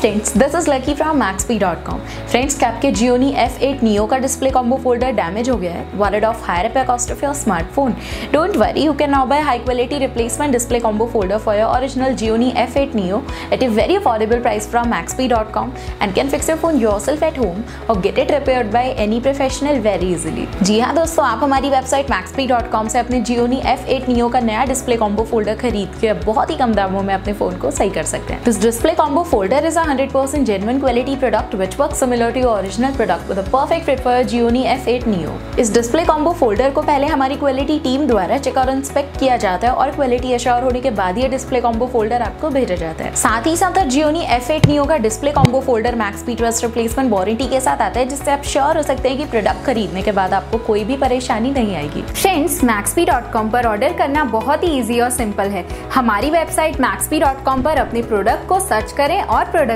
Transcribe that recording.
Friends this is Lucky from maxp.com friends क्या आपके Gionee F8 Neo का display combo folder damage हो गया है wallet of higher pay cost of your smartphone don't worry you can now buy high quality replacement display combo folder for your original Gionee F8 Neo at a very affordable price from maxp.com and can fix your phone yourself at home और get it repaired by any professional very easily. जी हाँ दोस्तों, आप हमारी website maxp.com से अपने Gionee F8 Neo का नया डिस्प्ले कॉम्बो फोल्डर खरीद के बहुत ही कम दामों में अपने फ़ोन को सही कर सकते हैं। This display combo folder is a 100% genuine quality product which works similar to your original product with a perfect fit for your Gioni F8 Neo. इस डिस्प्ले कॉम्बो फोल्डर को पहले हमारी क्वालिटी टीम द्वारा चेक और inspect किया जाता है और क्वालिटी अश्योर होने के बाद ये डिस्प्ले कॉम्बो फोल्डर आपको भेजा जाता है। साथ ही साथ जियोनी F8 Neo का display combo folder max speed trust replacement warranty के साथ आता है, जिससे आप श्योर हो सकते हैं कि प्रोडक्ट खरीदने के बाद आपको कोई भी परेशानी नहीं आएगी। फ्रेंड्स मैक्सपी डॉट कॉम पर ऑर्डर करना बहुत ही ईजी और सिंपल है। हमारी वेबसाइट मैक्सपी डॉट कॉम पर अपने प्रोडक्ट को सर्च करें और प्रोडक्ट